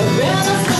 Yeah, baby,